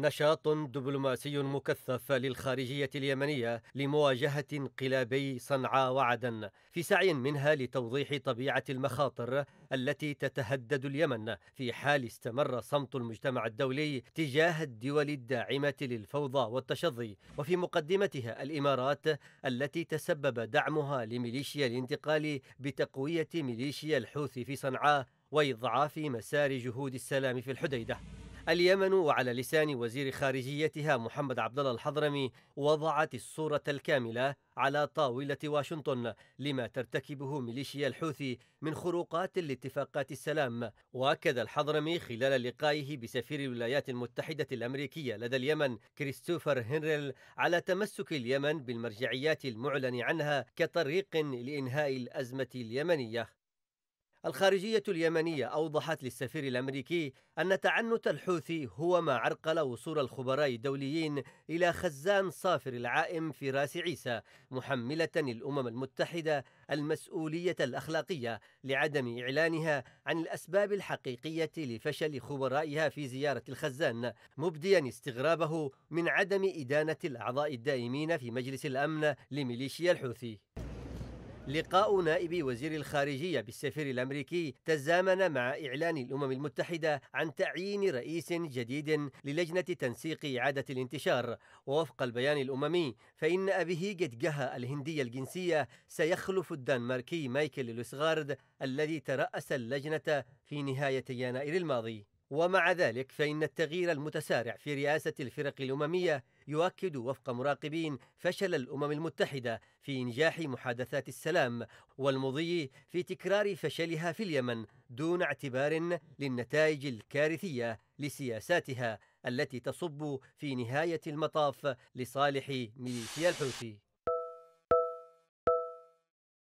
نشاط دبلوماسي مكثف للخارجية اليمنية لمواجهة انقلابي صنعاء وعدن في سعي منها لتوضيح طبيعة المخاطر التي تتهدد اليمن في حال استمر صمت المجتمع الدولي تجاه الدول الداعمة للفوضى والتشظي وفي مقدمتها الإمارات التي تسبب دعمها لميليشيا الانتقال بتقوية ميليشيا الحوثي في صنعاء وإضعاف مسار جهود السلام في الحديدة. اليمن وعلى لسان وزير خارجيتها محمد عبد الله الحضرمي وضعت الصورة الكاملة على طاولة واشنطن لما ترتكبه ميليشيا الحوثي من خروقات لاتفاقات السلام. وأكد الحضرمي خلال لقائه بسفير الولايات المتحدة الأمريكية لدى اليمن كريستوفر هنريل على تمسك اليمن بالمرجعيات المعلن عنها كطريق لإنهاء الأزمة اليمنية. الخارجية اليمنية أوضحت للسفير الأمريكي أن تعنت الحوثي هو ما عرقل وصول الخبراء الدوليين إلى خزان صافر العائم في راس عيسى محملة الأمم المتحدة المسؤولية الأخلاقية لعدم إعلانها عن الأسباب الحقيقية لفشل خبرائها في زيارة الخزان مبديا استغرابه من عدم إدانة الأعضاء الدائمين في مجلس الأمن لميليشيا الحوثي. لقاء نائب وزير الخارجية بالسفير الأمريكي تزامن مع إعلان الأمم المتحدة عن تعيين رئيس جديد للجنة تنسيق إعادة الانتشار. ووفق البيان الأممي فإن أبيه جهة الهندية الجنسية سيخلف الدنماركي مايكل لوسغارد الذي ترأس اللجنة في نهاية يناير الماضي. ومع ذلك فإن التغيير المتسارع في رئاسة الفرق الأممية يؤكد وفق مراقبين فشل الأمم المتحدة في إنجاح محادثات السلام والمضي في تكرار فشلها في اليمن دون اعتبار للنتائج الكارثية لسياساتها التي تصب في نهاية المطاف لصالح ميليشيا الحوثي.